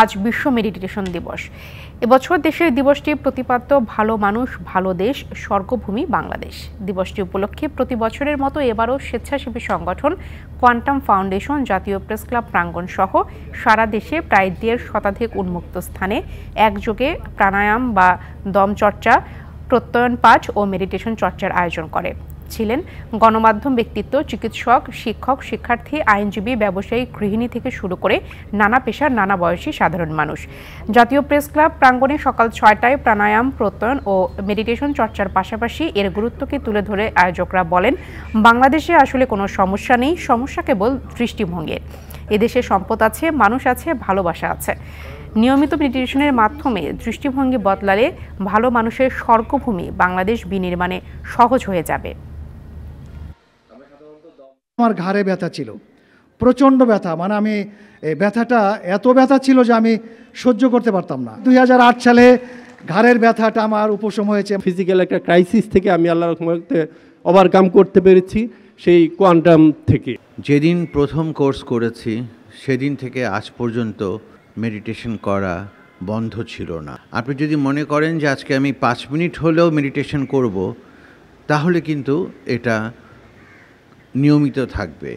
আজ বিশ্ব মেডিটেশন দিবস। এবছর দেশের দিবসটি প্রতিপাদ্য ভালো মানুষ, ভালো দেশ, স্বর্গভূমি বাংলাদেশ। দিবসটি উপলক্ষে প্রতি বছরের মতো এবারও স্বেচ্ছাসেবী সংগঠন কোয়ান্টাম ফাউন্ডেশন জাতীয় প্রেস ক্লাব প্রাঙ্গণ সহ সারা দেশে প্রায় দেড় শতাধিক উন্মুক্ত স্থানে একযোগে প্রাণায়াম বা দমচর্চা, প্রত্যয়ন পাঠ ও মেডিটেশন চর্চার আয়োজন করে। ছিলেন গণমাধ্যম ব্যক্তিত্ব, চিকিৎসক, শিক্ষক, শিক্ষার্থী, আইনজীবী, ব্যবসায়ী, গৃহিণী থেকে শুরু করে নানা পেশার নানা বয়সী সাধারণ মানুষ। জাতীয় প্রেস ক্লাব প্রাঙ্গণে সকাল ছয়টায় প্রাণায়াম, প্রত্যয়ন ও মেডিটেশন চর্চার পাশাপাশি এর গুরুত্বকে তুলে ধরে আয়োজকরা বলেন, বাংলাদেশে আসলে কোনো সমস্যা নেই, সমস্যা কেবল দৃষ্টিভঙ্গির এদেশে সম্পদ আছে, মানুষ আছে, ভালোবাসা আছে। নিয়মিত মেডিটেশনের মাধ্যমে দৃষ্টিভঙ্গি বদলালে ভালো মানুষের স্বর্গভূমি বাংলাদেশ বিনির্মাণে সহজ হয়ে যাবে। আমার ঘাড়ে ব্যথা ছিল। প্রচণ্ড ব্যথা মানে আমি এই ব্যথাটা এত ব্যথা ছিল যে আমি সহ্য করতে পারতাম না। দু হাজার আট সালে ঘাড়ের ব্যথাটা আমার উপশম হয়েছে। ফিজিক্যাল একটা ক্রাইসিস থেকে আমি আল্লাহ রহমতে ওভারকাম করতে পেরেছি সেই কোয়ান্টাম থেকে। যেদিন প্রথম কোর্স করেছি সেদিন থেকে আজ পর্যন্ত মেডিটেশন করা বন্ধ ছিল না। আপনি যদি মনে করেন যে আজকে আমি পাঁচ মিনিট হলেও মেডিটেশন করব তাহলে কিন্তু এটা নিয়মিত থাকবে।